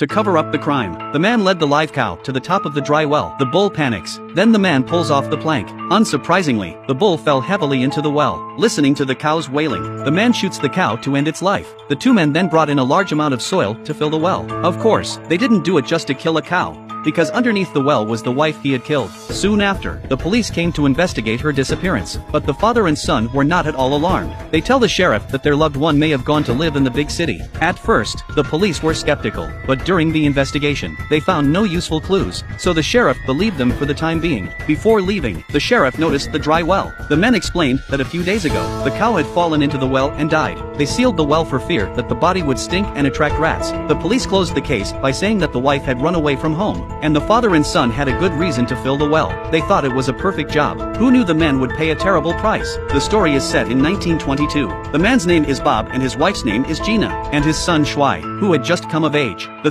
to cover up the crime. The man led the live cow to the top of the dry well. The bull panics. Then the man pulls off the plank. Unsurprisingly, the bull fell heavily into the well. Listening to the cow's wailing, the man shoots the cow to end its life. The two men then brought in a large amount of soil to fill the well. Of course, they didn't do it just to kill a cow because underneath the well was the wife he had killed. Soon after, the police came to investigate her disappearance, but the father and son were not at all alarmed. They tell the sheriff that their loved one may have gone to live in the big city. At first, the police were skeptical, but during the investigation, they found no useful clues, so the sheriff believed them for the time being. Before leaving, the sheriff noticed the dry well. The men explained that a few days ago, the cow had fallen into the well and died. They sealed the well for fear that the body would stink and attract rats. The police closed the case by saying that the wife had run away from home, and the father and son had a good reason to fill the well. They thought it was a perfect job. Who knew the men would pay a terrible price? The story is set in 1922. The man's name is Bob and his wife's name is Gina, and his son Shuai, who had just come of age. The